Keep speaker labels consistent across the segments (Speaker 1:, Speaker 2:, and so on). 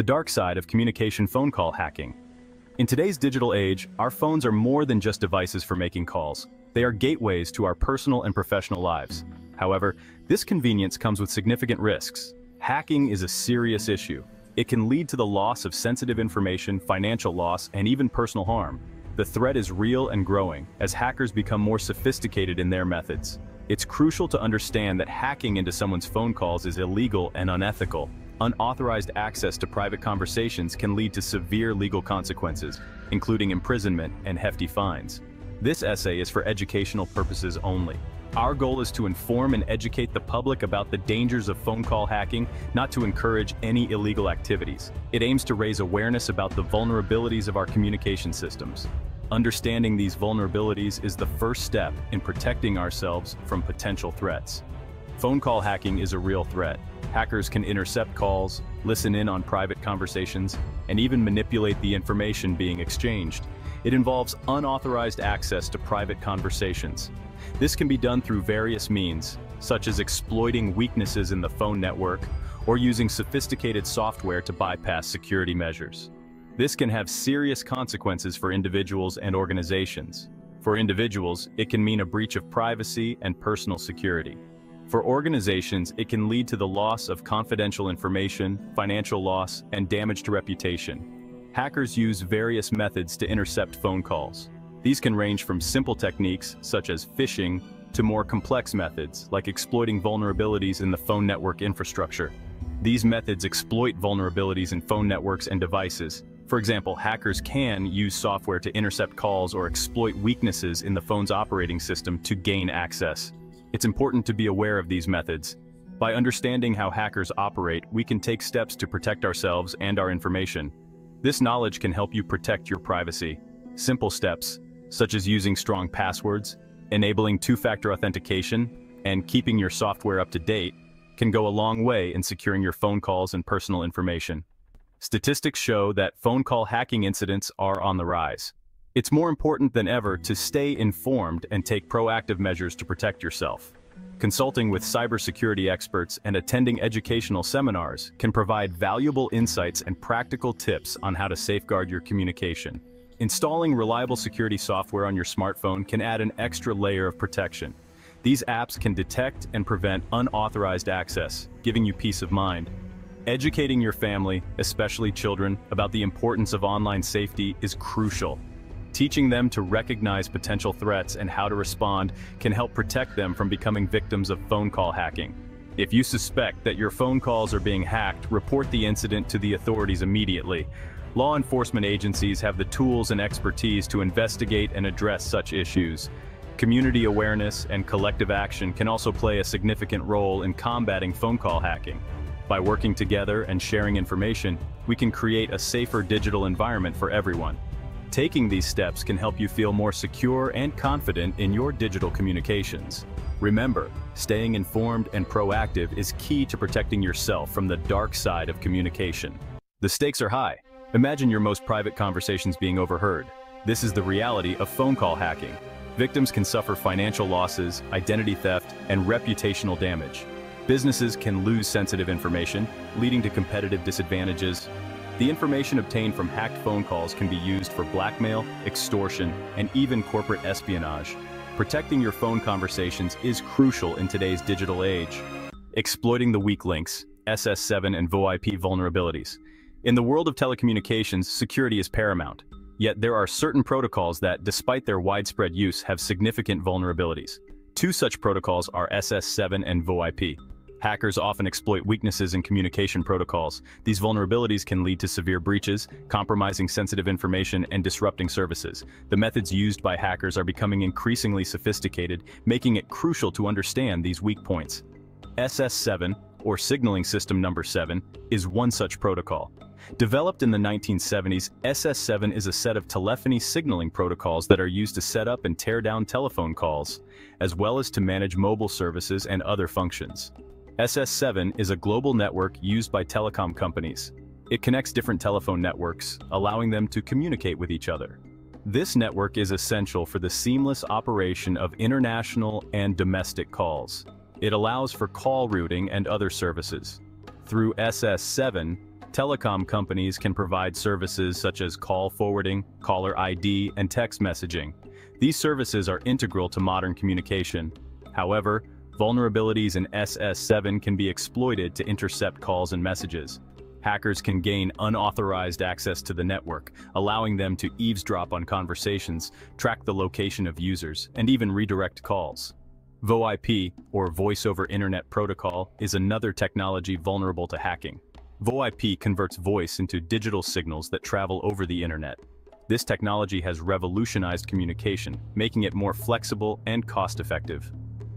Speaker 1: the dark side of communication phone call hacking. In today's digital age, our phones are more than just devices for making calls. They are gateways to our personal and professional lives. However, this convenience comes with significant risks. Hacking is a serious issue. It can lead to the loss of sensitive information, financial loss, and even personal harm. The threat is real and growing as hackers become more sophisticated in their methods. It's crucial to understand that hacking into someone's phone calls is illegal and unethical. Unauthorized access to private conversations can lead to severe legal consequences, including imprisonment and hefty fines. This essay is for educational purposes only. Our goal is to inform and educate the public about the dangers of phone call hacking, not to encourage any illegal activities. It aims to raise awareness about the vulnerabilities of our communication systems. Understanding these vulnerabilities is the first step in protecting ourselves from potential threats. Phone call hacking is a real threat. Hackers can intercept calls, listen in on private conversations, and even manipulate the information being exchanged. It involves unauthorized access to private conversations, this can be done through various means, such as exploiting weaknesses in the phone network or using sophisticated software to bypass security measures. This can have serious consequences for individuals and organizations. For individuals, it can mean a breach of privacy and personal security. For organizations, it can lead to the loss of confidential information, financial loss, and damage to reputation. Hackers use various methods to intercept phone calls. These can range from simple techniques, such as phishing, to more complex methods, like exploiting vulnerabilities in the phone network infrastructure. These methods exploit vulnerabilities in phone networks and devices. For example, hackers can use software to intercept calls or exploit weaknesses in the phone's operating system to gain access. It's important to be aware of these methods. By understanding how hackers operate, we can take steps to protect ourselves and our information. This knowledge can help you protect your privacy. Simple steps, such as using strong passwords, enabling two-factor authentication, and keeping your software up to date, can go a long way in securing your phone calls and personal information. Statistics show that phone call hacking incidents are on the rise. It's more important than ever to stay informed and take proactive measures to protect yourself. Consulting with cybersecurity experts and attending educational seminars can provide valuable insights and practical tips on how to safeguard your communication. Installing reliable security software on your smartphone can add an extra layer of protection. These apps can detect and prevent unauthorized access, giving you peace of mind. Educating your family, especially children, about the importance of online safety is crucial. Teaching them to recognize potential threats and how to respond can help protect them from becoming victims of phone call hacking. If you suspect that your phone calls are being hacked, report the incident to the authorities immediately. Law enforcement agencies have the tools and expertise to investigate and address such issues. Community awareness and collective action can also play a significant role in combating phone call hacking. By working together and sharing information, we can create a safer digital environment for everyone. Taking these steps can help you feel more secure and confident in your digital communications. Remember, staying informed and proactive is key to protecting yourself from the dark side of communication. The stakes are high, Imagine your most private conversations being overheard. This is the reality of phone call hacking. Victims can suffer financial losses, identity theft, and reputational damage. Businesses can lose sensitive information, leading to competitive disadvantages. The information obtained from hacked phone calls can be used for blackmail, extortion, and even corporate espionage. Protecting your phone conversations is crucial in today's digital age. Exploiting the weak links, SS7 and VoIP vulnerabilities. In the world of telecommunications, security is paramount. Yet there are certain protocols that, despite their widespread use, have significant vulnerabilities. Two such protocols are SS7 and VoIP. Hackers often exploit weaknesses in communication protocols. These vulnerabilities can lead to severe breaches, compromising sensitive information, and disrupting services. The methods used by hackers are becoming increasingly sophisticated, making it crucial to understand these weak points. SS7, or Signaling System Number 7, is one such protocol. Developed in the 1970s, SS7 is a set of telephony signaling protocols that are used to set up and tear down telephone calls, as well as to manage mobile services and other functions. SS7 is a global network used by telecom companies. It connects different telephone networks, allowing them to communicate with each other. This network is essential for the seamless operation of international and domestic calls. It allows for call routing and other services. Through SS7, Telecom companies can provide services such as call forwarding, caller ID, and text messaging. These services are integral to modern communication. However, vulnerabilities in SS7 can be exploited to intercept calls and messages. Hackers can gain unauthorized access to the network, allowing them to eavesdrop on conversations, track the location of users, and even redirect calls. VoIP, or Voice over Internet Protocol, is another technology vulnerable to hacking. VoIP converts voice into digital signals that travel over the internet. This technology has revolutionized communication, making it more flexible and cost-effective.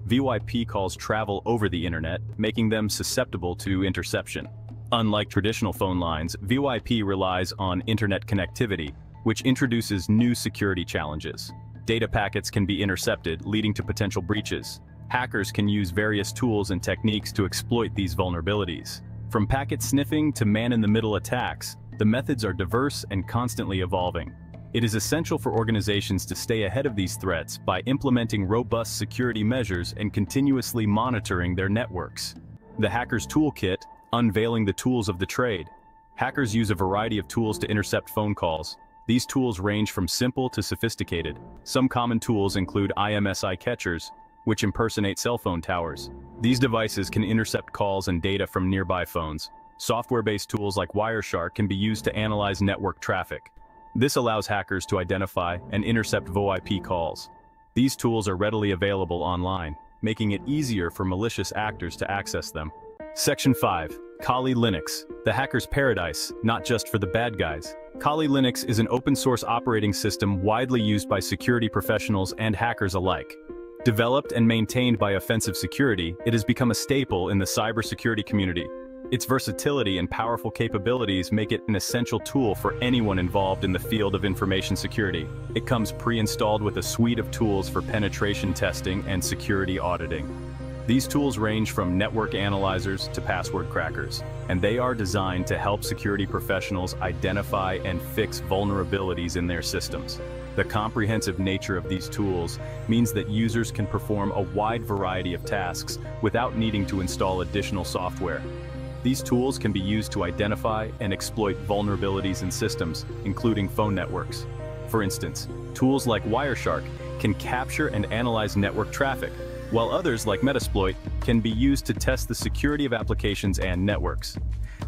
Speaker 1: VoIP calls travel over the internet, making them susceptible to interception. Unlike traditional phone lines, VoIP relies on internet connectivity, which introduces new security challenges. Data packets can be intercepted, leading to potential breaches. Hackers can use various tools and techniques to exploit these vulnerabilities. From packet sniffing to man-in-the-middle attacks, the methods are diverse and constantly evolving. It is essential for organizations to stay ahead of these threats by implementing robust security measures and continuously monitoring their networks. The Hacker's Toolkit, unveiling the tools of the trade. Hackers use a variety of tools to intercept phone calls. These tools range from simple to sophisticated. Some common tools include IMSI catchers, which impersonate cell phone towers. These devices can intercept calls and data from nearby phones. Software-based tools like Wireshark can be used to analyze network traffic. This allows hackers to identify and intercept VoIP calls. These tools are readily available online, making it easier for malicious actors to access them. Section 5. Kali Linux, the hacker's paradise, not just for the bad guys. Kali Linux is an open-source operating system widely used by security professionals and hackers alike. Developed and maintained by Offensive Security, it has become a staple in the cybersecurity community. Its versatility and powerful capabilities make it an essential tool for anyone involved in the field of information security. It comes pre-installed with a suite of tools for penetration testing and security auditing. These tools range from network analyzers to password crackers, and they are designed to help security professionals identify and fix vulnerabilities in their systems. The comprehensive nature of these tools means that users can perform a wide variety of tasks without needing to install additional software. These tools can be used to identify and exploit vulnerabilities in systems, including phone networks. For instance, tools like Wireshark can capture and analyze network traffic, while others like Metasploit can be used to test the security of applications and networks.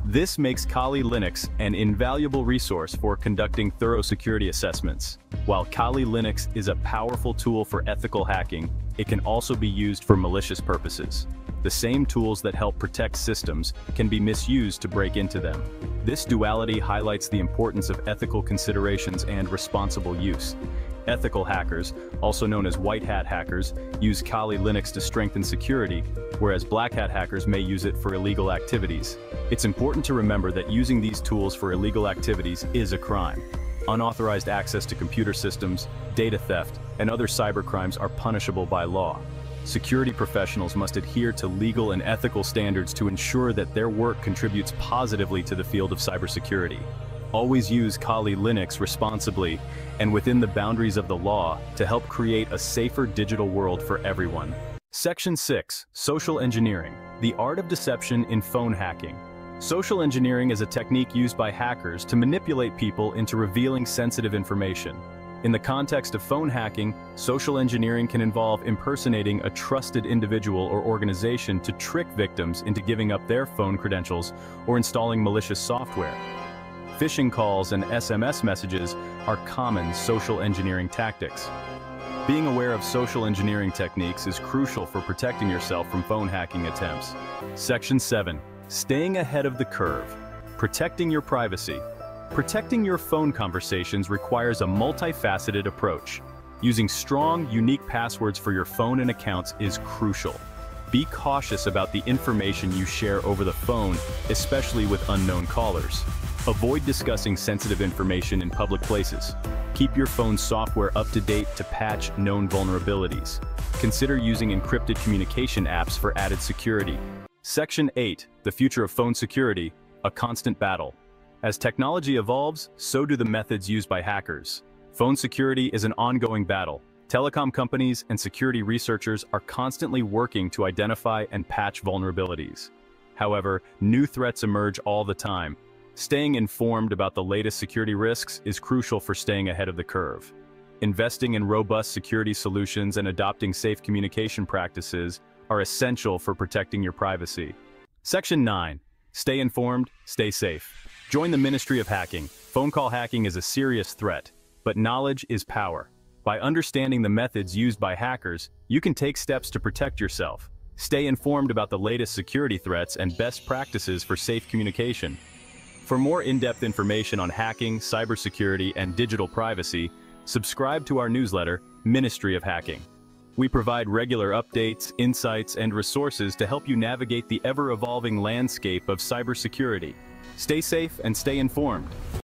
Speaker 1: This makes Kali Linux an invaluable resource for conducting thorough security assessments. While Kali Linux is a powerful tool for ethical hacking, it can also be used for malicious purposes. The same tools that help protect systems can be misused to break into them. This duality highlights the importance of ethical considerations and responsible use. Ethical hackers, also known as white hat hackers, use Kali Linux to strengthen security, whereas black hat hackers may use it for illegal activities. It's important to remember that using these tools for illegal activities is a crime. Unauthorized access to computer systems, data theft, and other cybercrimes are punishable by law. Security professionals must adhere to legal and ethical standards to ensure that their work contributes positively to the field of cybersecurity. Always use Kali Linux responsibly and within the boundaries of the law to help create a safer digital world for everyone. Section 6. Social Engineering. The Art of Deception in Phone Hacking. Social engineering is a technique used by hackers to manipulate people into revealing sensitive information. In the context of phone hacking, social engineering can involve impersonating a trusted individual or organization to trick victims into giving up their phone credentials or installing malicious software. Phishing calls and SMS messages are common social engineering tactics. Being aware of social engineering techniques is crucial for protecting yourself from phone hacking attempts. Section 7. Staying ahead of the curve. Protecting your privacy. Protecting your phone conversations requires a multifaceted approach. Using strong, unique passwords for your phone and accounts is crucial. Be cautious about the information you share over the phone, especially with unknown callers. Avoid discussing sensitive information in public places. Keep your phone's software up to date to patch known vulnerabilities. Consider using encrypted communication apps for added security. Section 8, the future of phone security, a constant battle. As technology evolves, so do the methods used by hackers. Phone security is an ongoing battle. Telecom companies and security researchers are constantly working to identify and patch vulnerabilities. However, new threats emerge all the time, Staying informed about the latest security risks is crucial for staying ahead of the curve. Investing in robust security solutions and adopting safe communication practices are essential for protecting your privacy. Section 9. Stay informed, stay safe. Join the Ministry of Hacking. Phone call hacking is a serious threat, but knowledge is power. By understanding the methods used by hackers, you can take steps to protect yourself. Stay informed about the latest security threats and best practices for safe communication. For more in-depth information on hacking, cybersecurity, and digital privacy, subscribe to our newsletter, Ministry of Hacking. We provide regular updates, insights, and resources to help you navigate the ever-evolving landscape of cybersecurity. Stay safe and stay informed.